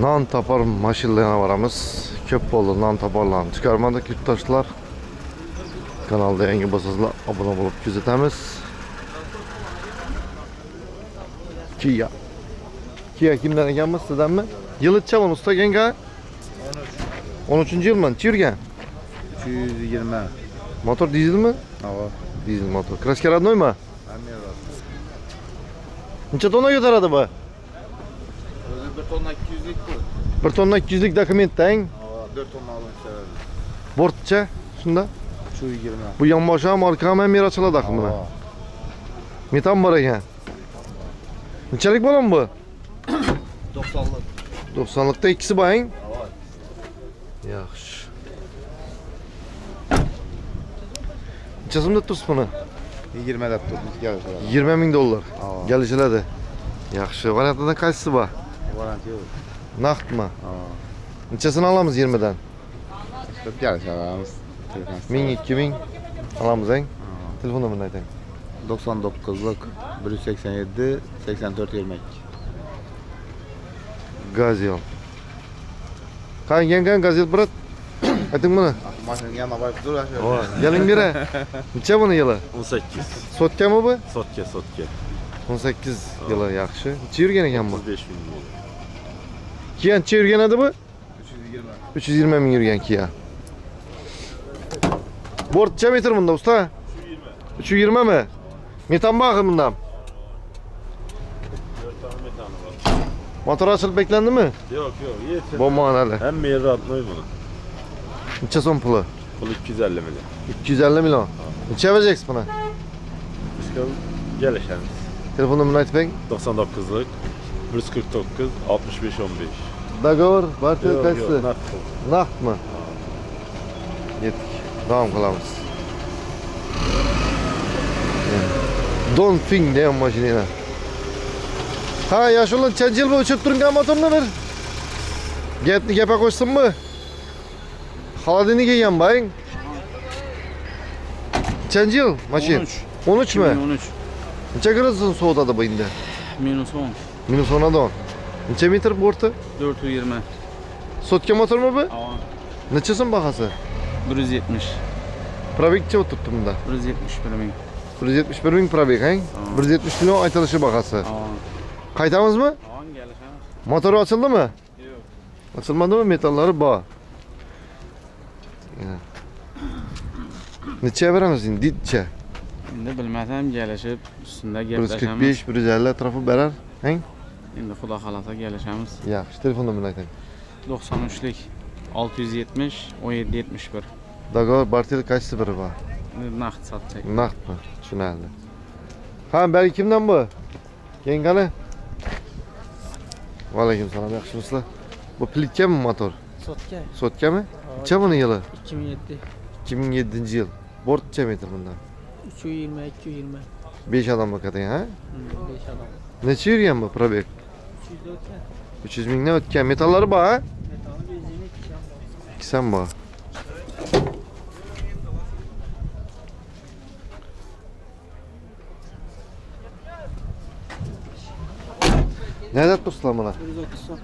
Nan tapar maşillığına varamız. Köpbolu nan taparlarını çıkarmadık yurttaşlar. Kanalda yangi basızla abone olup gözetemiz. Kia. Kia kimden ekenmiş sizden mi? Yıl içeceğim onu usta genga. 13. 13. yıl mı? Çürgen. 320. Motor dizel mi? Ava. Dizel motor. Krasker adnoy mu? Amir var. Neçe tona götürdü bu? 1 tonna 200lik bu. 1 tonna 200lik dokumentdang Hava 4 tonna verdi. bortcha shunda 320. bu yonboshi ham orqa ham mer ochiladi axir buni metan bor ekan nechalik bo'lam bu 90'lık. 90'lıkta ikkisi boring Hava. yaxshi necha so'mda turibsiz buni 20 deb gelişler. 20 ming dollar Hava. kelishiladi yaxshi variantidan qaysisi bor Garanti yok. naqdmi nechasini olamiz 20 dan Çok gelişlerimiz. 1000 2000 olamiz ang telefon nomerini ayting 99'luk 187 84 22. gazel qani yangan gazel brat ayting buni dur aşağı. Voy, keling beri necha buni yili 18. sotkami bu? Sotka sotka. 18 yili yaxshi necha yurgan ekan bu. 35 bin lira. Necha yurgan edi bu 320. 320 ming yurgan Kia. Bort necha metr bunda usta? 320 mi? Metan baxi bundan. 4 tane metanı var. Motor açılıp beklendi mi? Yok yok yeter. Bomba hali. Hem meyre atmayı bunu. Necha so'm puli? Pul 250 milyon. 250 million. Necha vereceksin buna? Biz gelişemiz. Telefon bering. 99'lık 149 65 15. Договор, barcha Yok yok qaysi? nakd pul. Naqdmi? Yetdik. Davom qilamiz. Donfing degan mashina. Ha, Yashulin necha yil bu uchib turgan motorni bir gapni gapga qo'shsinmi? Xolodilnik kelgan bang. Necha yil mashin? 13 mi? 13. Necha gradusdan sovutadi bu endi? Minus 10. Minus 10 don. Necha metr borti? 420. Sotka motormi bu? Hava. Necha so'm bahasi? 170. Probek necha o'tibdi bunda? 171 ming. 171 ming probek? Tamam. 170 million aytilishi bahasi. Hava. Qaytamizmi? Hava gelişemiz. Motori ochildimi? Yok. Ochilmadimi? Metallari bor. Necha beramiz endi? Ditcha. Endi bilmasam gelişip üstünde gaplashamiz. 145, 150 atrofi berar. Hang? Endi xudo xolasa gelişemiz. Yaxshi, telefon nomerini ayting. 93lik 670 17 71. Dogovor bartel qaysi biri? Endi Naqd satsak. Naqdmi? Tushunarli. Ha, beri kimdan bu? Yengani? Va alaykum salom, yaxshimisizlar? Bu plitkami motor? Sotka Sotkami? Necha buni yili? 2007 2007 yil. Bort necha metr bundan? 320 220 5 odamga katang, ha? 5 adam. Necha yurgan bu probek? 300 o'tgan. 300 mingdan o'tgan. Metallari bor, ha? Benzini ikki ham bor. Ikkisam bor. Ne deb turibsizlar buni? 130 so'm.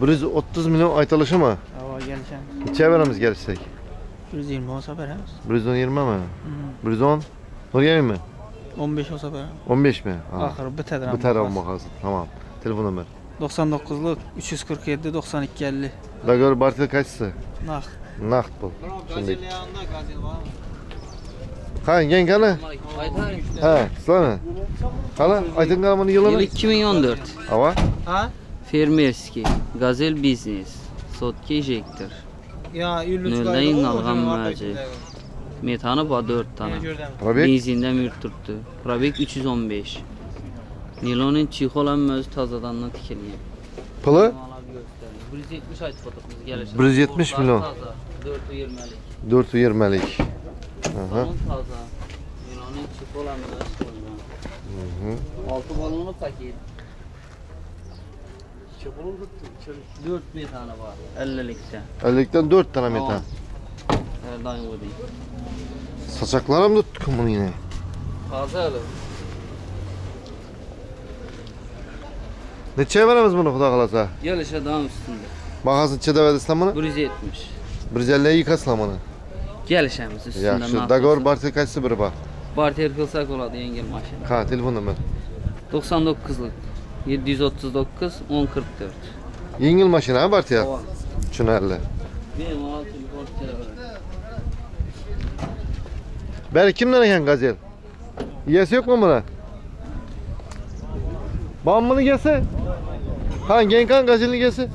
130 million aytilishimi? Havo gelishamiz. Necha beramiz kelishsak? 120 olsa beramiz. 120 mi? Hmm. 110? Nurgaymi? 15 olsa beramiz. 15 mi? Ha. Oxiri bitadi. Bu taraf bakasın. Tamam. Telefon numara. 99'lik 347 92 50. Dogovor bartel kaçsı? Naqd. Naqd bu. Shunday. yanında gazel bormi? Ha, yengani? Ha, sizlarmi? Qani, aytinglar buni Yıl yilini? 2014. Ava? Ha? Fermerski. Gazel Business. Sotki Jektor. Ya 53 Nölden yıl alğan müraci. Metanı ba 4 tane. Probek? Benzinde mürtürtdü. Probek 315. Nilonun çiğ olan öz tazadan tikiliyim. Pılı? 170 ayet fotoğrafımız gelişir. 170 milyon. 420'lik. 420'lik. Aha. Balon taza. Nilonun çiğ olan öz koyulan. Hı. Altı balonu paket. 4 metanı var. 50'likte. 50'likten 4 tane metan. Her daim o değil. Saçaklarım tuttuk bunu yine. Taze alır. Neçeye veremiz bunu Xudo xolasa? Gelişe devam üstünde. Bahasını neçə dəvədisizlər bunu? 170. 150 yıkasızlar bunu. Gelişemiz üstünde. Yaxşı. Dagor barter kaçsı biri bax. Barter kılsak oladı yengil maşın. Ha, telefon nömrə. 99'luk. 739 1044. Yengil maşina ha barter. Ova. Tushunarli. Benim altı ortaya Beri kimden ekan gazel? Yesi yok mu buna? Bam bunu gelse? Ha Genkan gazelini gelse?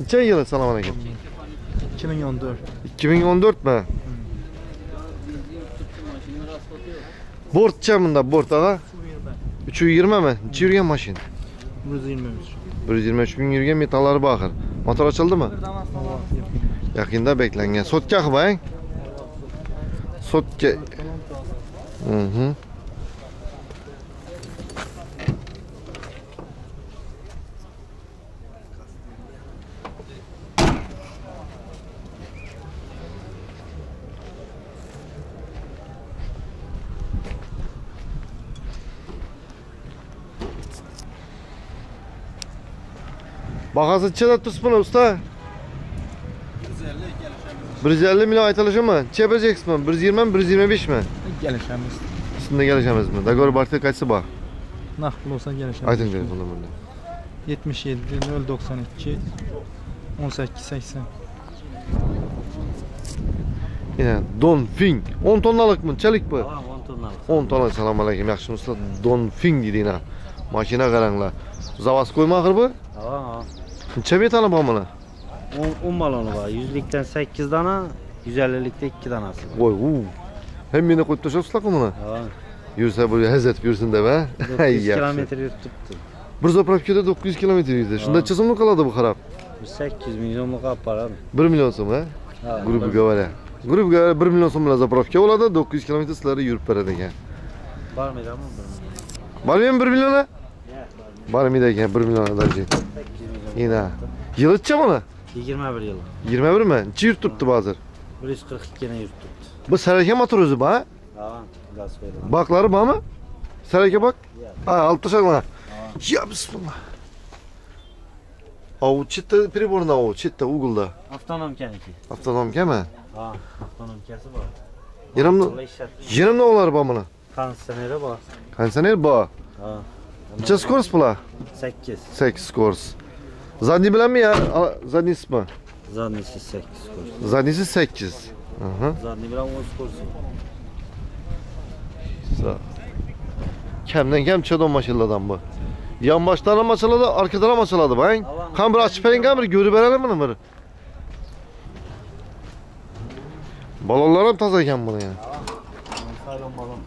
Neçe yılı selamun aleyküm. 2014. 2014 mü? Bort çamında bort ağa. 320 mi? Neçe yürüyen maşin? 120. 123 bin yürüyen metalları bakır. Motor açıldı mı? Yakında beklengen. Sotkak he? Sotke. Hı hı. Bakası çeda tutsun usta. 150 milyon aytalışı mı? Çepeceksin mi? 120 mi? 125 mi? Gelişemiz. Üstünde gelişemiz mi? Dagor Bartel kaçsı bak? Nakl olsa gelişemiz. Aydın telefonu burada. 77 092 18 80. Yine Don Fing. 10 tonnalık mı? Çelik bu. 10 tonlar. 10 tonnalık selam aleyküm. Yaxşı usta Don Fing dedi yine. Maşina qaranglar. Zavaz koyma axır bu? Tamam. Neçə metal bu bunu? 10, 10 balonu var. 100'lükten 8 tane, 150'likte 2 tanesi var. Oy uu. Hem beni koyup taşa uslak mı? Tamam. Yürüse buraya hezet yürüsün de be. 900 Yaxşı. kilometre yurt tuttu. Bir zapravkada 900 kilometre yürüdü. Şunda Ha. çözümlü kaladı bu. Bu 800 milyonluk apparat. 1 milyon so'm ha? Ha, Grubiga var ya. Grubiga 1 milyon so'm bilan zapravka bo'ladi, 900 km sizlarga yurib beradi ekan. Mıydı ama bir Bormi 1 milliona? Bormidi ekan 1 million Yine. Yılı çı mı? 21 yıl. 21 mi? Çi yurttuptu bazır? 142 yine yurttuptu. Bu sereke motor özü ba? Ha, gaz koydu. Bakları ba mı? Sereke bak. Ha, altta şakla. Ya bismillah. Avu çitte priborna avu çitte Uğul'da. Avtonom keniki. Avtonom kemi? Ha, avtonom kesi var. Yanımda, yanımda olar ba mını? Kondisioner ba. Kondisioner ba. Ha. Necha skors bular? 8. 8 skors skorost. Zadniy bilanmi ya? A- Zadniysimi? Zannisi 8 kursu. Zadniysi 8. Aha. Zanni bilen 10 kursu. Sağ. Kemden kem çadon maşılladan bu. Yan baştan ama maçıladı, arkadan ama maçıladı ben. Kan bir açıp verin kan bir görü verelim bunu bir. Balonlar hem taze iken bunu ya. Salon balon.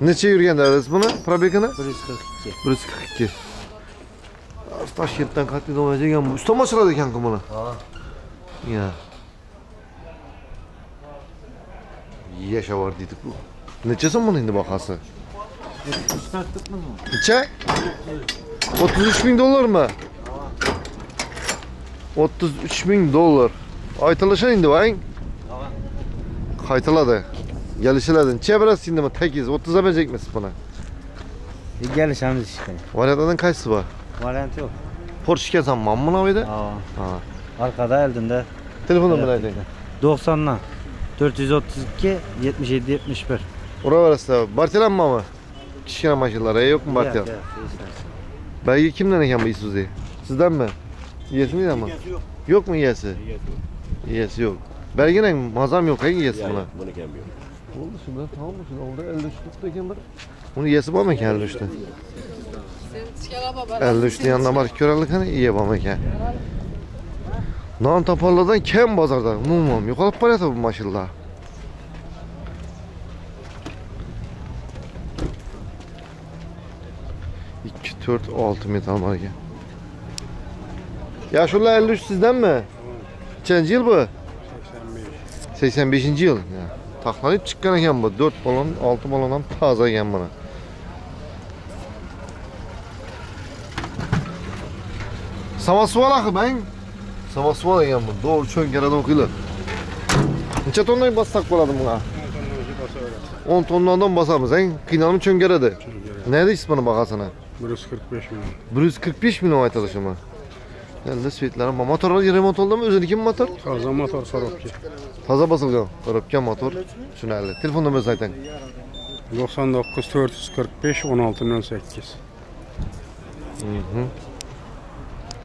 Neçe yürüyen derdiniz bunu? Probekini? 142. 142. Taş yetten katli olacak yan bu. Usta maçıladı iken bunu. Ha. Ya. Yaşa var dedik bu. Neçesi bunun indi bakası? Çıkarttık mı? Neçe? 33 bin dolar mı? 33 bin dolar. Aytalışan indi bayın. Kaytaladı. Gelişiledin. Çevresi indi mi? Tekiz. 30'a verecek misin bana? Gelişemiz işte. Varyatların kaçsı var? Varyant yok. Porsche kesen mamma navıydı? Aa. Ha. Arkada eldinde. Telefonu Evet. bilaydın. 90'dan. 432 77 71. Ora arası Bartelan mı? Kişkine maşınlara yok mu Bartelan? Yok. Belki kimden eken bu Isuzu? Sizden mi? İyesi mi ama? yok. Yok mu iyesi? İyesi yok. Belginin mazam yok hangi iyesi buna? Bunu gelmiyor. Oldu şimdi tamam mı şimdi oldu 53 tuttu bir. Bunun iyesi var mı ki 53'te? 53'te yanına var körerlik hani iyi var mı ki? Nan taparlardan kem bazarda mumum yok alıp para tabi maşallah. İki, dört, altı metal var ki. Ya şurada 53 sizden mi? Kaçıncı yıl bu? 85. yıl. Ya. Taklanıp çıkan eken bu. 4 balon, 6 balondan taze eken bana. Samasval akı ben. Samasval eken bu. Doğru çönkerede okuyla. Neçe tonlayı bassak buladım buna? 10 tonlardan basamız. En kıynalımı çönkerede. Nerede ismini bakasına? 145 milyon. 145 milyon aytılışımı. Endi svetlari bor. Motorlar remont oldimi? O'zinikimi motor? Toza motor sorobki. Toza bosilgan, korobkan motor. Tushunarli. Telefon nomerini ayting. 99 445 16 08. Mhm.